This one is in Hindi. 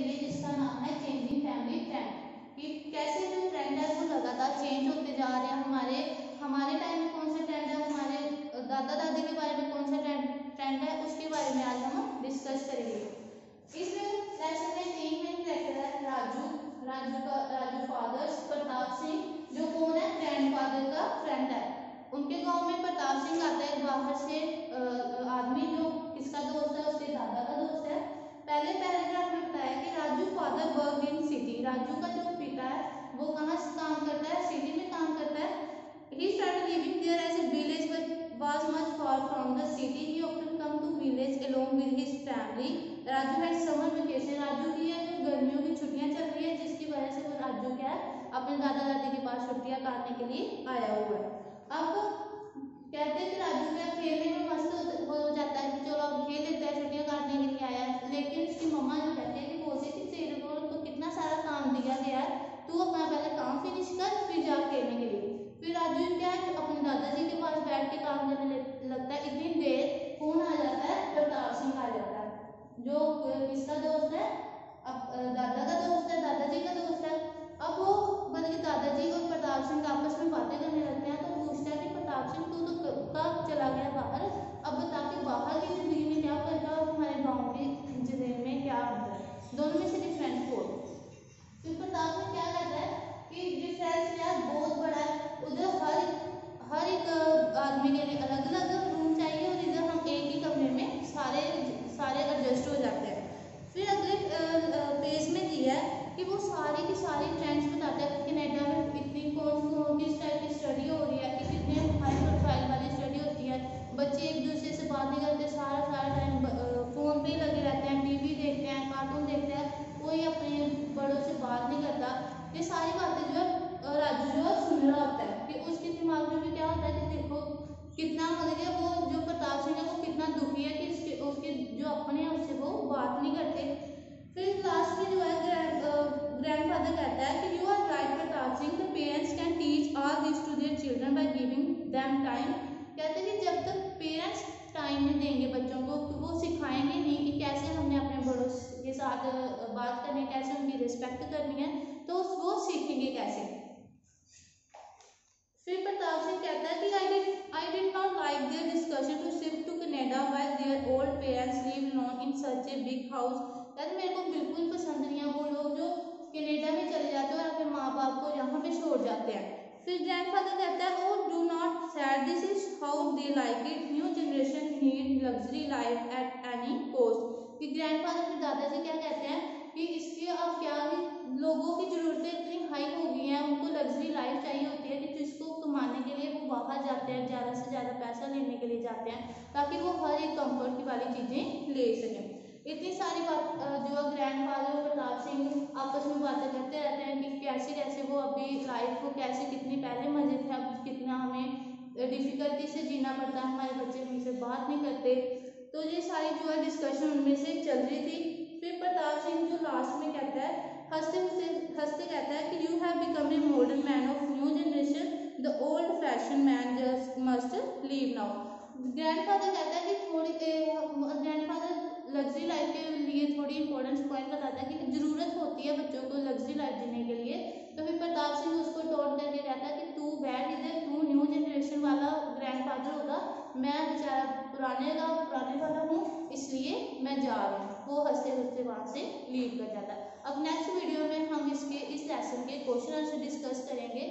कंप्लीट जिसका नाम है चेंजिंग फैमिली ट्रेंड कि कैसे जो ट्रेंड है वो लगातार चेंज होते जा रहे हैं हमारे हमारे टाइम में कौन सा ट्रेंड है? हमारे दादा दादी के बारे में कौन सा ट्रेंड ट्रेंड है? उसके बारे में आज हम डिस्कस करेंगे। इस लेसन में तीन मेन कैरेक्टर है, राजू राजू का, राजू फादर्स प्रताप सिंह, जो कौन है? ग्रैंड फादर का फ्रेंड है। उनके गाँव में प्रताप सिंह आता है, बाहर से आदमी जो किसका दोस्त है, उसके दादा का दोस्त है पहले पैराग्राफ में बताया कि Raju father work in city Raju का जो पिता है, वो कहाँ से काम करता है? सिटी में काम करता है। He started living there as a village, but was much far from the city. He often come to village along with his family. Raju had summer vacation. Raju की है जो गर्मियों की छुट्टियाँ चल रही है, जिसकी वजह से वो राजू क्या है अपने दादा दादी के पास छुट्टियाँ काटने के लिए आया हुआ है। अब कहते हैं कि राजू क्या खेलने में मस्त हो जाता है। चलो अब खेल लेते हैं छुट्टियाँ काटने के लिए आया है लेकिन उसकी मम्मा जो कहती है कि बोलती कि तेरे को तो कितना सारा काम दिया गया है तू अपना पहले काम फिनिश कर फिर जा खेलने के लिए फिर राजू क्या है अपने दादाजी के काम करने लगता है इतनी देर कौन आ जाता है प्रताप सिंह आ जाता है। जो किसका दोस्त है अब दादा का दोस्त है दादाजी का दोस्त है अब वो मतलब दादाजी और प्रताप सिंह आपस में बातें करने लगते हैं तो पूछता है कि प्रताप सिंह तू तो कब चला गया बाहर अब बता के बाहर की ज़िंदगी में क्या करता है और हमारे गाँव की ज़िंदगी में क्या अंतर है दोनों में से डिफरेंस बोल फिर प्रताप सिंह क्या कहता है कि डिफरेंस क्या बहुत बड़ा है उधर हर हर एक आदमी के लिए अलग अलग रूम चाहिए और इधर हम एक ही कमरे में सारे सारे एडजस्ट हो जाते हैं। फिर अगले पेज में दिया है कि वो सारी की सारी ट्रेंड्स बताते हैं कनाडा में इतनी कौन कौन किस टाइप की स्टडी हो रही है, कि कितने हाई प्रोफ़ाइल वाली स्टडी होती है। बच्चे एक दूसरे से बात नहीं करते, सारा सारा टाइम फ़ोन पे लगे रहते हैं टीवी देखते हैं कार्टून देखते हैं, कोई अपने बड़ों से बात नहीं करता। ये सारी बातें जो है राजू जो है सुन रहा होता है कि उसके दिमाग में भी क्या होता है कि कितना मतलब वो जो प्रताप सिंह है, वो कितना दुखी है कि उसके उसके जो अपने हैं, उससे वो बात नहीं करते। फिर लास्ट में जो है ग्रैंड फादर कहता है कि you are right Pratap Singh. The parents can teach all this to their children by giving them time कहते हैं कि जब तक पेरेंट्स टाइम नहीं देंगे बच्चों को तो वो सिखाएँगे नहीं कि कैसे हमने अपने बड़ों के साथ बात करनी है, कैसे उनकी रिस्पेक्ट करनी है तो वो सीखेंगे कैसे। फिर प्रताप सिंह कहता है कि I I did not like their discussion to shift to Canada while their old parents live alone in such a big house कहते मेरे को बिल्कुल पसंद नहीं है वो लोग जो कनाडा में चले जाते हैं और अपने माँ बाप को यहाँ पे छोड़ जाते हैं। फिर ग्रैंडफादर कहता है ओ do not sad this is how they like it new generation need luxury life at any cost कि ग्रैंडफादर फिर दादाजी क्या कहते हैं कि इसके अब क्या लोगों की ज़रूरतें इतनी हाई हो गई हैं उनको लग्जरी लाइफ चाहिए होती है कि जिसको कमाने के लिए वो बाहर जाते हैं ज़्यादा से ज़्यादा पैसा जाते हैं, ताकि वो हर एक कंफर्ट की वाली चीज़ें ले सकें। इतनी सारी बात जो ग्रैंड फादर प्रताप सिंह आपस में बातें करते रहते हैं कि कैसे कैसे वो अभी लाइफ को कैसे कितनी पहले मज़े थे, अब कितना हमें डिफ़िकल्टी से जीना पड़ता है, हमारे बच्चे हमसे बात नहीं करते। तो ये सारी जो है डिस्कशन उनमें से चल रही थी। फिर प्रताप सिंह जो लास्ट में कहता है हँसते हँसते कहता है कि you have become a modern man of new generation the old fashion man just must leave now grandfather कहता है कि थोड़ी ग्रैंडफादर लग्जरी लाइफ के लिए थोड़ी इंपॉर्टेंस पॉइंट बताता है कि ज़रूरत होती है बच्चों को लग्जरी लाइफ जीने के लिए। तो फिर प्रताप सिंह उसको टोट करके कहता है कि तू बैठ इधर, तू न्यू जनरेशन वाला ग्रैंडफादर होगा। मैं बेचारा पुराने का पुराने वाला हूँ, इसलिए मैं जा रहा हूँ। वो हँसते हँसते वहाँ से लीव कर जाता है। अब नेक्स्ट वीडियो में हम इसके, इस लेसन के क्वेश्चन आंसर डिस्कस करेंगे।